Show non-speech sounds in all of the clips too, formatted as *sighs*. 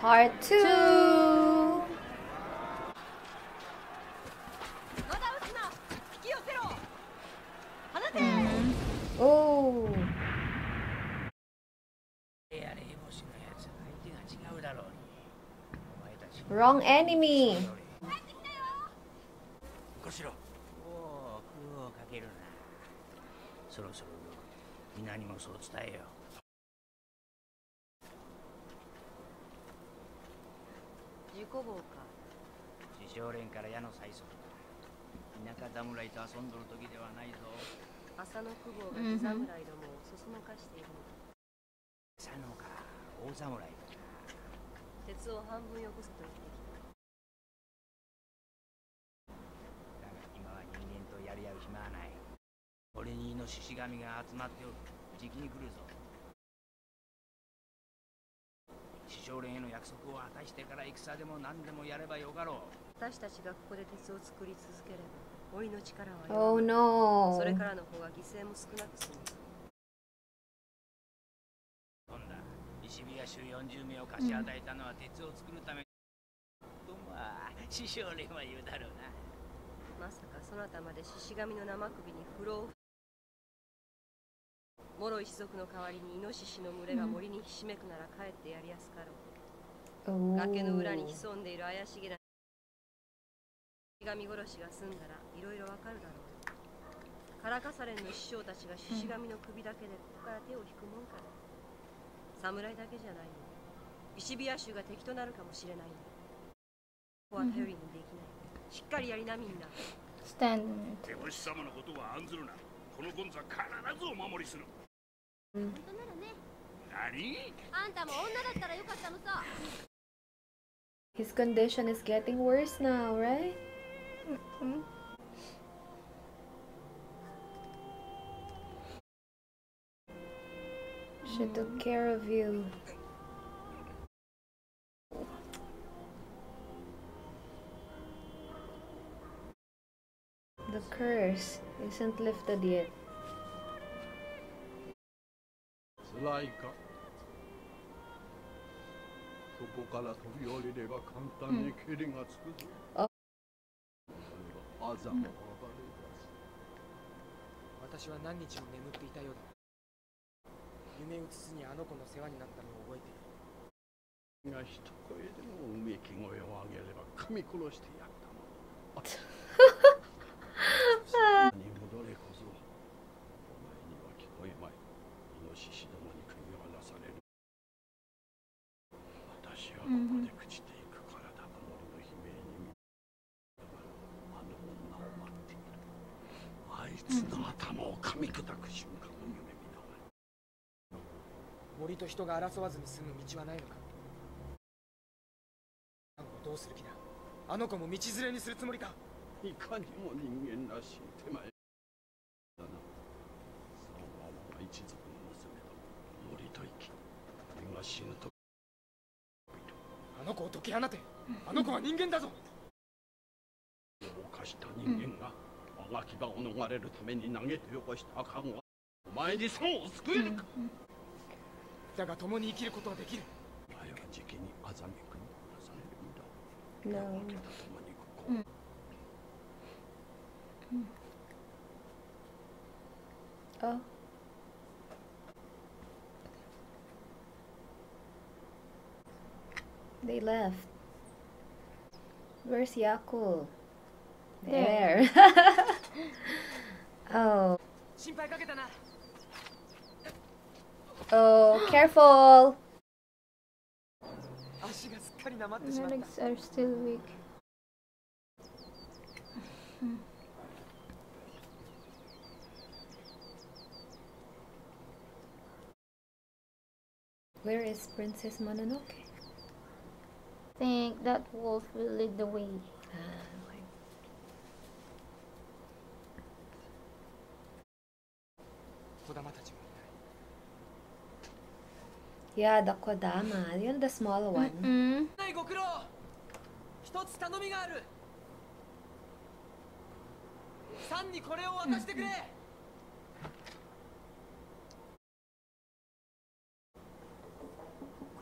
Part 2! まだ撃つな引き寄せろ放て、Oh! やれ星のやつ相手が違うだろうにお前たち Wrong enemy! そろそろ皆にもそう伝えよう自己棒か。自称連から矢の催促だ田舎侍と遊んどる時ではないぞ。浅野久保が地侍どもをそそのかしているのだ。佐野か。大侍か。鉄を半分よこせと言ってきだが今は人間とやり合う暇はない。俺にイノシシ神が集まっておる。じきに来るぞ師匠連への約束を果たしてから戦でも何でもやればよかろう。た私たちがここで鉄を作り続ければ鬼の力は Oh 弱まるそれ no! からの方が犠牲も少なく済む。今度石火屋衆40名を貸し与えたのは鉄を作るため。とまあ師匠連は言うだろうなまさかそなたまで獅子神の生首に不老諸一族の代わりにイノシシの群れが森にひしめくなら帰ってやりやすかろう。Oh. 崖の裏に潜んでいる怪しげな神殺しが済んだらいろいろわかるだろう。カラカサレンの師匠たちが獅子神の首だけでここから手を引くもんかね。侍だけじゃないの。石火屋衆が敵となるかもしれない。のここは頼りにできない。しっかりやりなみんな。*laughs* Stand. 手星様のことは案ずるな このゴンザ必ずお守りする本当ならね何あんたも女だったらよかったのさ His condition is getting worse now, right? She took care of you. The curse isn't lifted yet. 辛いかそこから飛び降りれば簡単に蹴りがつくぞ、あ。あざも暴れ私は何日も眠っていたようだ。夢うつつにあの子の世話になったのを覚えている。出すが一声でもうめき声を上げれば噛み殺してやったの *laughs* に戻れ小僧お前には聞こえまいイノシシどもに首を離される私はここで朽ちていく体が森の悲鳴に見あの女を待っているあいつの頭を噛み砕く瞬間を夢見ながら。森と人が争わずに済む道はないのか。あの子どうする気だ？あの子も道連れにするつもりか。いかにも人間らしい手前。だな。さあ我が一族の娘だ森と生き。俺が死ぬと。あの子を解き放て。あの子は人間だぞ犯した人間が我が牙を逃れるために投げてよこした赤子はお前に損を救えるかだが共に生きることはできるお前はじきにアザミ君となされるんだ No. 分けと共にここを Oh. They left. Where's Yakul? There. *laughs* oh. 心配かけたな Oh, careful. 足がすっかりなまってしま My った legs are still weak. Where is Princess Mononoke? Think that wolf will lead the way. Ah, okay. 児玉たちもい Yeah, ない the Kodama. You know the small one. Mm. ないご苦労一つ頼みがあるさんにこれを渡してくれ、こ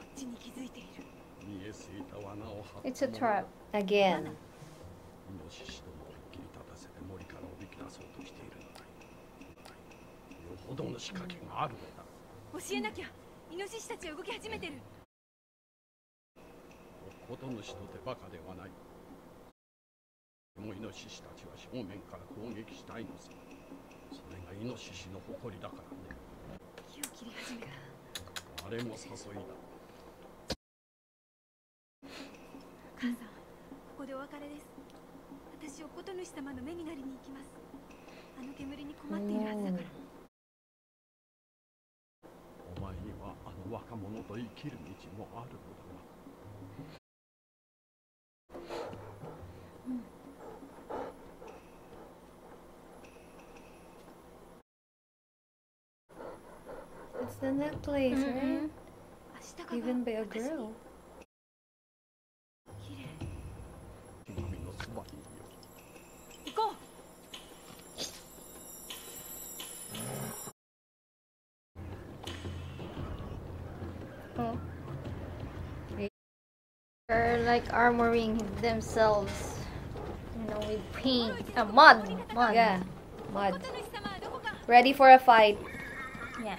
っちに気づいている見え It's a trap. Again. イノシシどもを切り立たせて森からおびき出そうとしているのだよほどの仕掛けがあるのだ教えなきゃイノシシたちが動き始めてる。ほどの人でバカではない。でもイノシシたちは正面から攻撃したいのさ。それがイノシシの誇りだからね。木を切り始めた。あれも誘いだ。母さんここでお別れです。私おこと主様の目になりに行きます。あの煙に困っているはずだからお前にはあの若者と生きる道もあるのだが It's the necklace, right? 明日が Given by a girl. like armoring themselves, you know, with paint, uh, mud, mud. Yeah, mud. Ready for a fight. Yeah.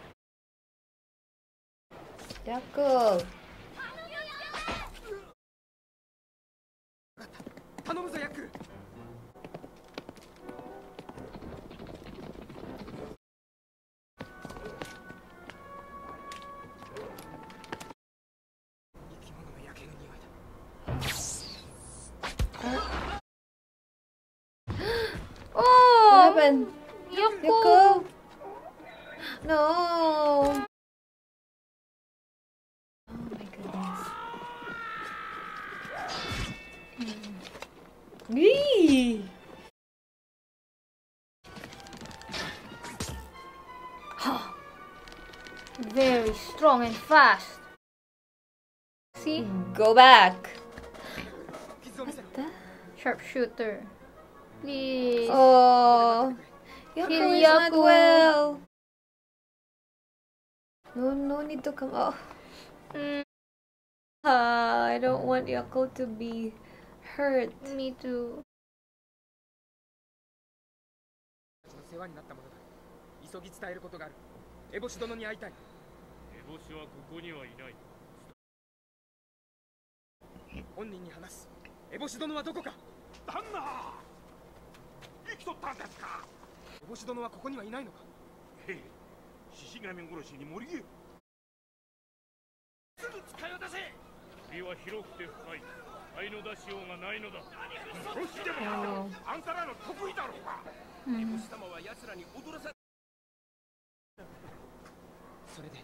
Yaku. 頼むぞヤック生き物の焼ける匂いだ What Oh, happened? fast. See? Go back. Sharpshooter. Please. Oh. Yaku Kill is not well. No, no need to come. Oh. Uh, I don't want Yaku to be hurt. Me too. 世話になったものだ急ぎ伝えることがあるエボシ殿に会いたいエボシはここにはいない。本人に話す。エボシ殿はどこか。旦那！生きとったんですか？エボシ殿はここにはいないのか。へえ獅子神殺しに森へ。すぐ使いを出せ！森は広くて深い。愛の出しようがないのだ。少しでもあんたらの得意だろうかエボシ様は奴らに踊らさそれで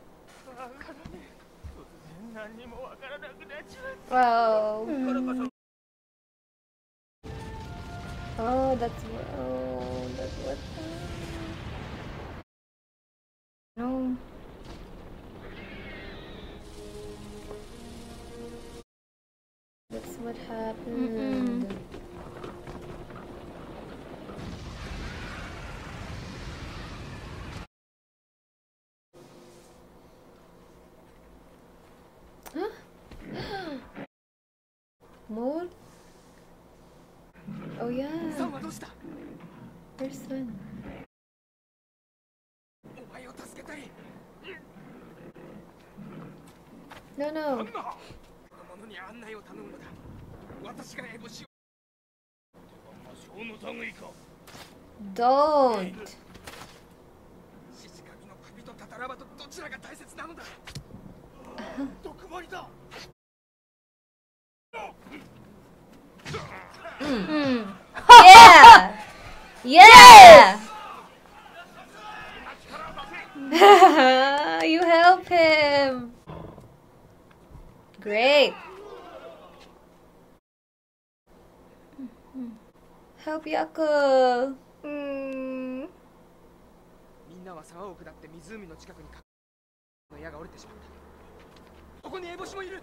Oh. Oh, that's. more? Oh yeah. Person. No, no. Don't. Yeah! *laughs* Yeah! you help him! Great! Help Yaku! うーんみんなは沢を下って湖の近くにかの矢が降りてしまったここにエボシもいる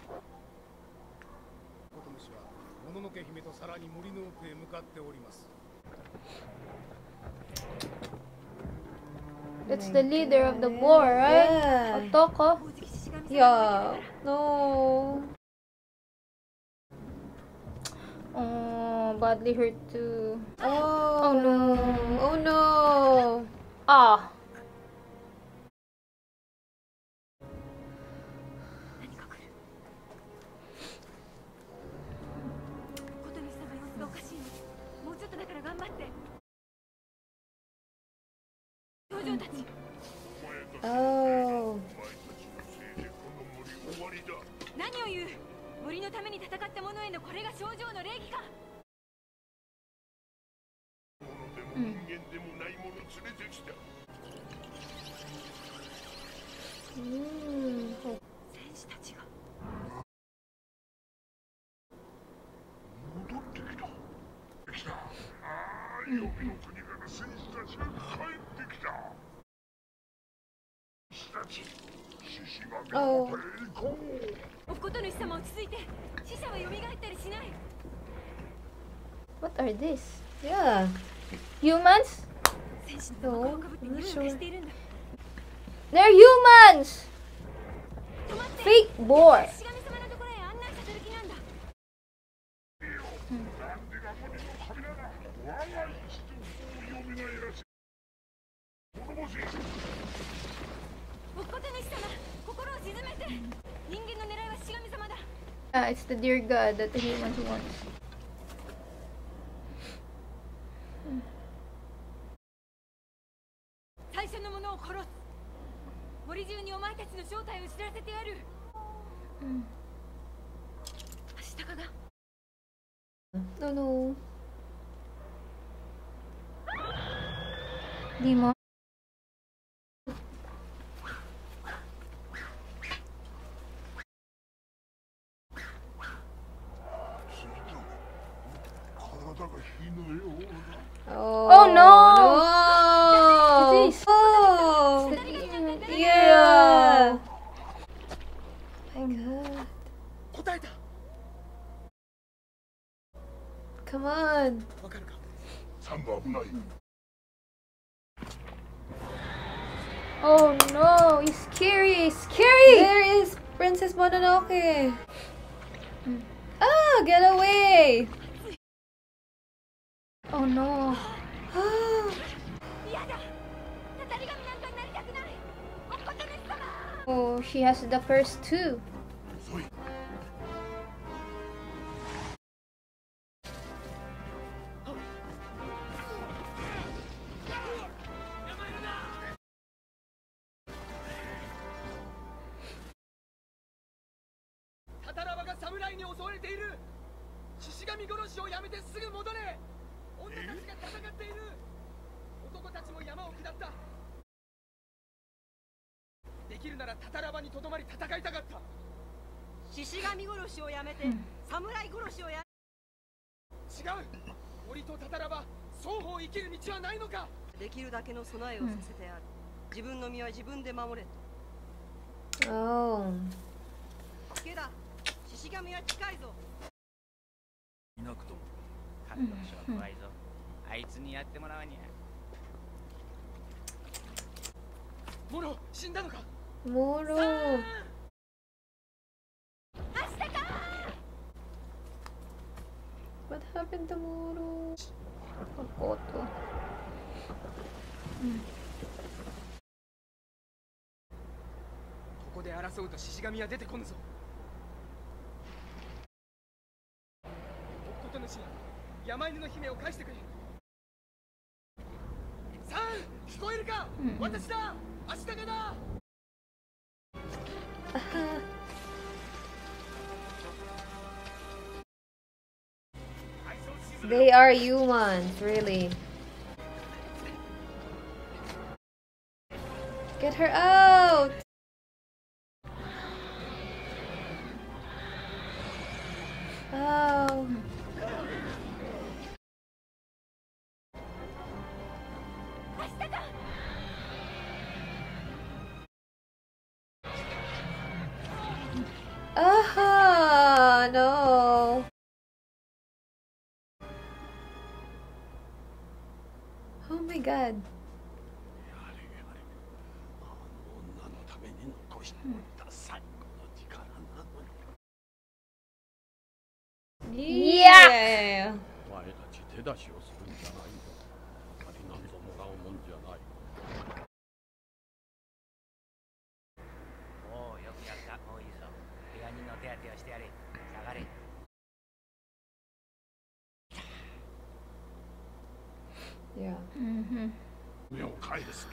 コトムシはもののけ姫とさらに森の奥へ向かっております That's the leader of the war, right? Yeah. Otoko? Yeah. No. Oh, badly hurt too. Oh, oh no. Oh no. Ah. 女たち。Oh. 終わりだ。何を言う？森のために戦った者へのこれが症状の礼儀かないもの連れてきた Mm. 戦士たちが戻ってきた来たああ予備の国から戦士たちが帰ってきた士たち獅子神の元へ行こうお琴主様落ち着いて死者は蘇ったりしない What are these? Yeah. Humans? 戦士の魔法をかぶって匂いを消しているんだ They're humans! 止まって Fake boar. 獅子神様のところへ案内させる気なんだなんでが森の神なら我が一族を蘇らせ滅ぼせお琴主様心を静めて人間の狙いは獅子神様だ Ah, it's the dear god that the humans want. 最初の者 Mononoke. Ah, get away! Oh no. Ah. oh, she has the first two. とどまり戦いたかった。獅子神殺しをやめて侍殺しをや違う。森とタタラバ双方生きる道はないのか。できるだけの備えをさせてある、自分の身は自分で守れ Oh. けだ。獅子神は近いぞ。いなくとも彼の書は怖いぞ。あいつにやってもらわにゃ。モロ死んだのか？Moro. What happened to Moro? Makoto. ここで争うと獅子神は出てこぬぞ。おこと主山犬の姫を返してくれ。聞こえるか、私だ。足長だ Uh-huh. They are humans, really. Get her out! good. 目を返す。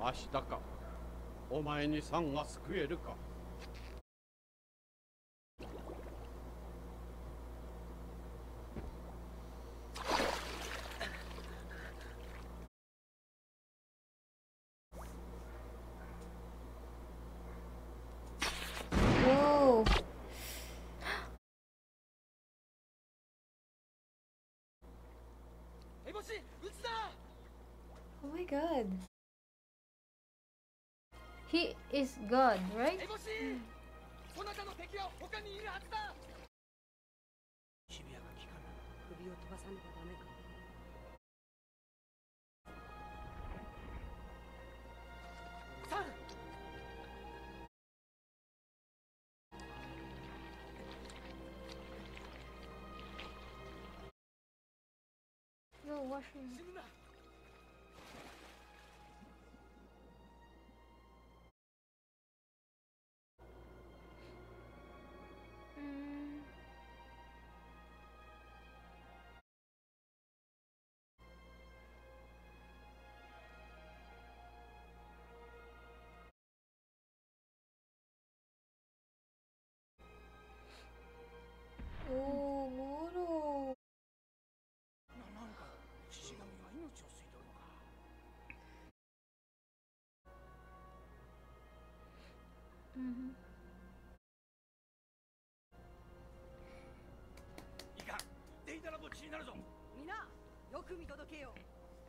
明日か。お前にさんが救えるか Whoa. エボシ撃つな Oh my god. He is God, right? エボ届けよ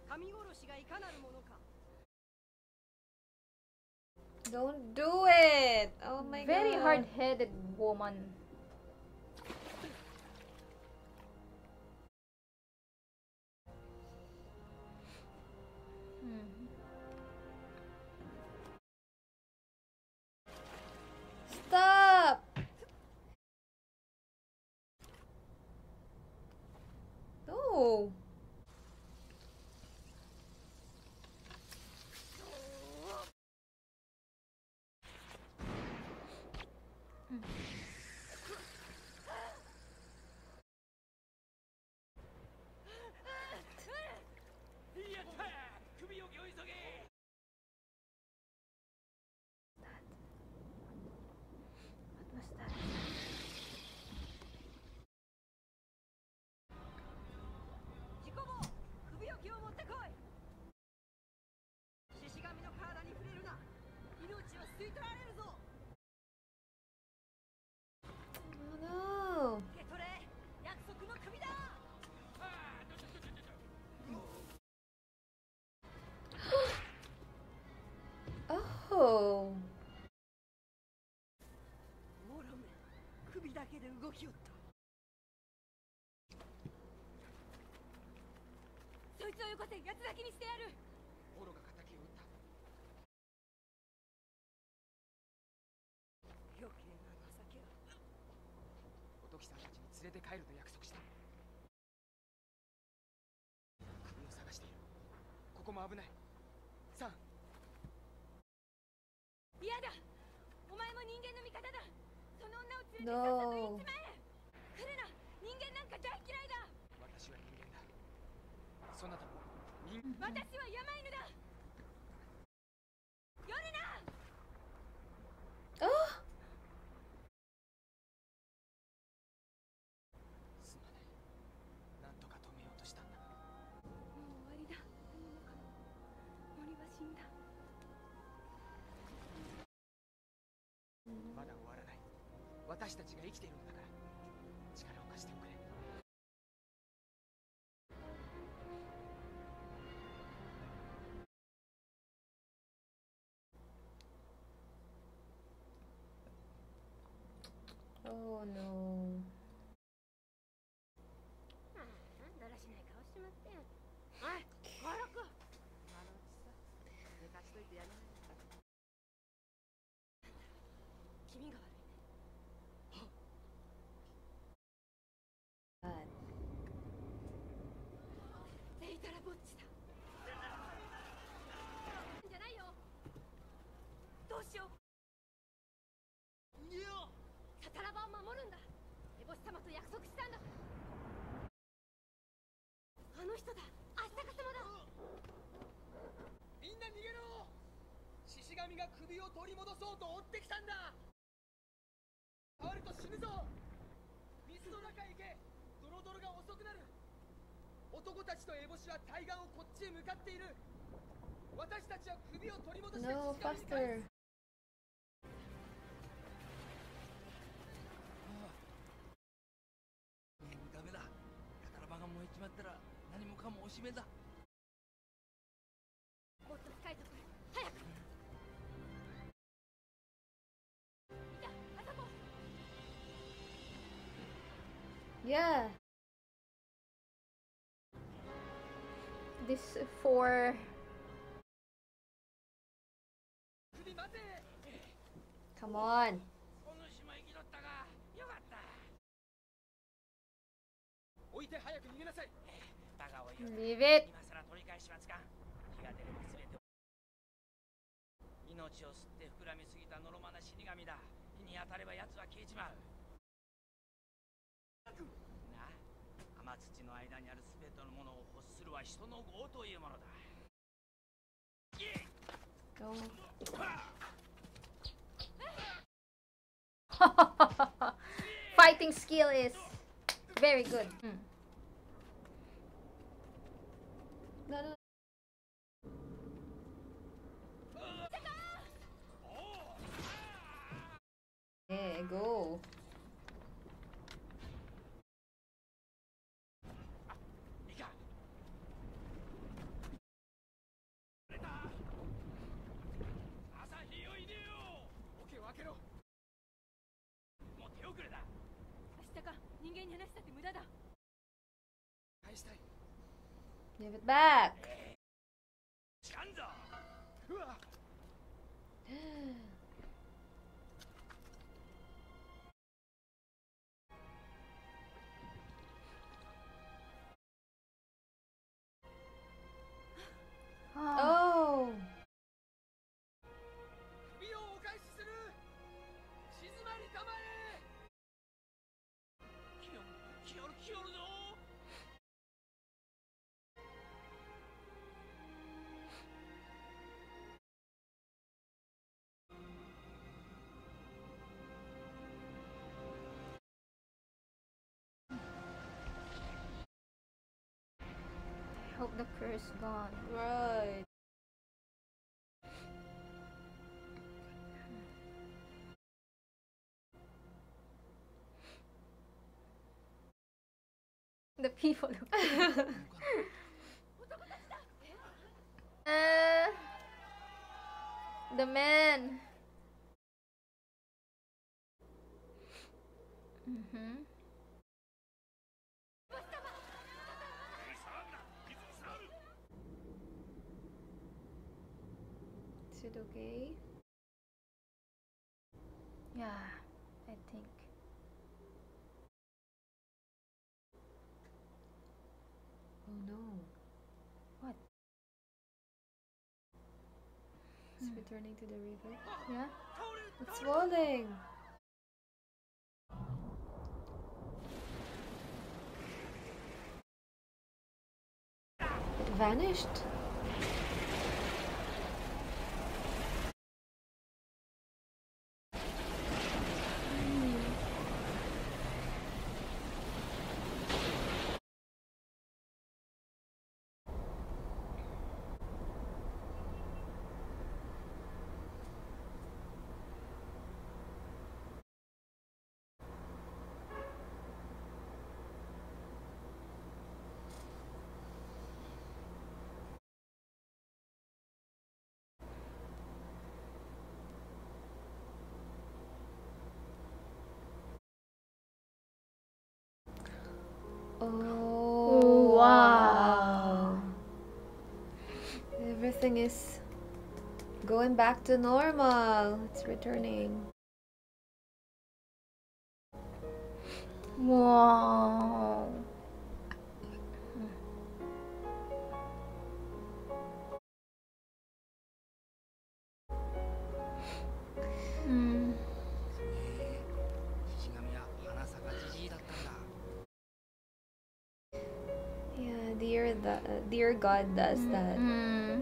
神殺しがいかなるものか Don't do it. Oh my Very god. hard-headed woman. 置きを持ってこい。獅子神の体に触れるな。命は吸い取られるぞ。Oh no. 受け取れ。約束の首だ。Oh. モロメ首だけで動きよったそいつをよこせ八つ咲きにしてやる。オロが敵を撃った。余計な情けはおときさんたちに連れて帰ると約束した。首を探している。ここも危ない。嫌だ。お前も人間の味方だ。連れてさっさと行っ No. ちまえ来るな。人間なんか大嫌いだ。私は人間だ。そなたも人私は山犬だ。ヨルナ Oh! すまない。なんとか止めようとしたんだ。もう終わりだ。森は死んだ。まだ終わらない。私たちが生きているのだから Oh no. だらしない顔しちまっておい小六今のうちさ寝かしといてやらない君が悪いね God. レイタラぼっちだじゃないよどうしようサタラバを守るんだエボシ様と約束したんだあの人だアスタカ様だみんな逃げろ獅子神が首を取り戻そうと追ってきたんだ。触ると死ぬぞ。水の中へ行け。ドロドロが遅くなる。男たちとエボシは対岸をこっちへ向かっている。私たちは首を取り戻して子神に返.す。ダメだ。宝場が燃えちまったら何もかもおしめだバカを言う leave it. 今さら取り返しますか気が出れば全て命を吸って膨らみすぎたのろまな死神だ火に当たれば奴は消えちまうな雨土の間にある全てのものを欲するは人の業というものだ Fighting skill is very good. Mm. Give it back. *sighs* *sighs* curse gone. Right. The people. *laughs* uh, the man. Mm-hmm. What? It's hmm. returning to the river. Ah, yeah? It's rolling! It vanished? Oh, wow. Everything is going back to normal. It's returning. Wow. Dear God does that. Hmm.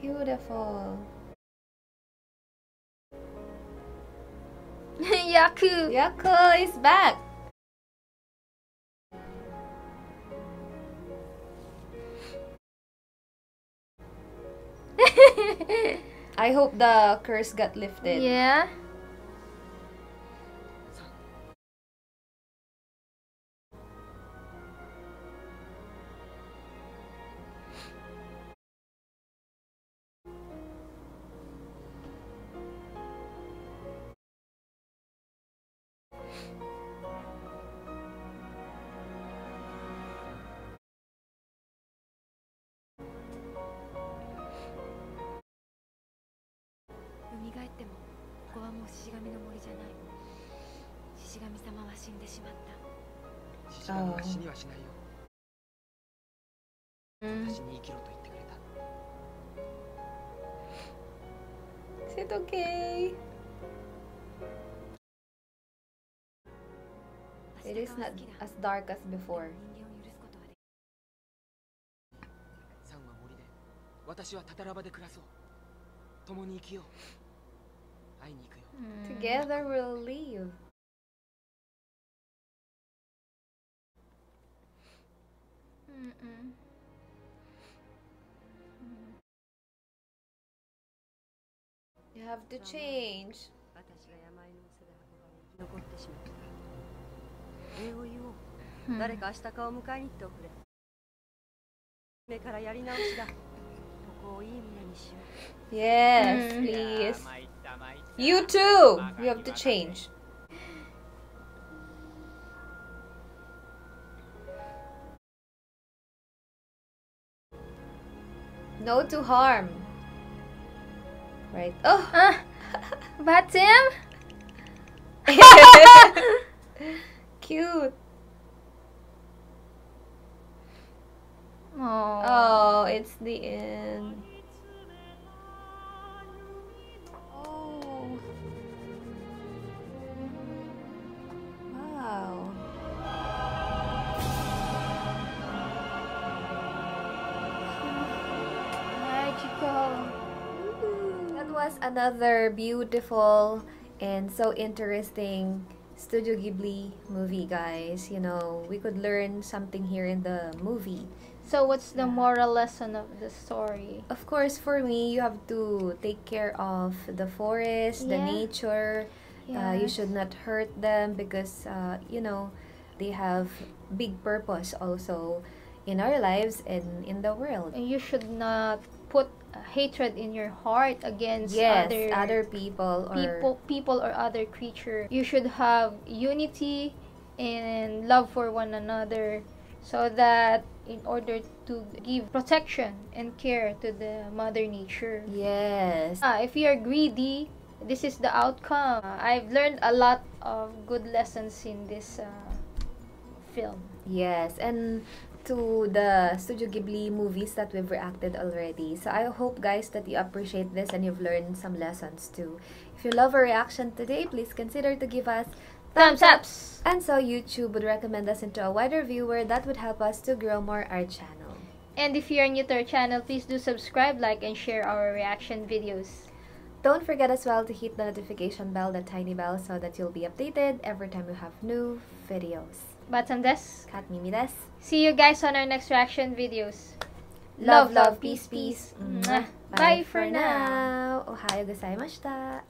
Beautiful. *laughs* Yaku. Yaku is back. *laughs* I hope the curse got lifted. yeah. 様は死んでしまった獅子神は死にはしないよ Hmm. 私に生きろと言ってくれた Is it okay? It is not as dark as before. はでサンは森で私はタタラ場で暮らそう共に生きよう会いに行くよ Hmm. Together we'll leave. Mm-mm. You have to change. 私が山犬の背で運ばれ生き残ってしまった礼を言おう、Hmm. 誰か明日顔を迎えに行っておくれ目からやり直しだここをいい村にしよう Yes, Mm. please. You too. You have to change. No to harm. Right. Oh, Ah, that's him? cute. Oh. Oh, it's the end. Was another beautiful and so interesting Studio Ghibli movie, guys. You know, we could learn something here in the movie. So what's the moral lesson of the story? Of course, for me, you have to take care of the forest, the Yeah. nature. Uh, you should not hurt them because, uh, you know, they have big purpose also in our lives and in the world. And you should not put uh, hatred in your heart against Yes, other, other people or people people or other creature. You should have unity and love for one another so that in order to give protection and care to the mother nature. yes. Ah, if you are greedy, this is the outcome. Uh, I've learned a lot of good lessons in this uh, film. Yes, and to the Studio Ghibli movies that we've reacted already. So I hope guys that you appreciate this and you've learned some lessons too. If you love our reaction today, please consider to give us thumbs ups. And so YouTube would recommend us into a wider viewer that would help us to grow more our channel. And if you're new to our channel, please do subscribe, like, and share our reaction videos. Don't forget as well to hit the notification bell, the tiny bell, so that you'll be updated every time we have new videos. Button des. Kat Mimi des. See you guys on our next reaction videos. Love, love, peace, peace. Mwah. Bye, for now. Ohayo gozaimashita.